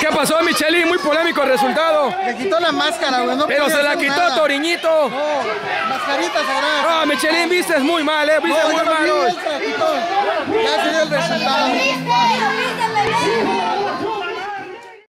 Qué pasó, Michelin? Muy polémico el resultado. Le quitó la máscara, güey. No Pero se la quitó nada. Toriñito. No, mascarita sagrada. Ah, no, Michelin, viste muy mal, eh. Viste No, muy mal Ya se dio el resultado.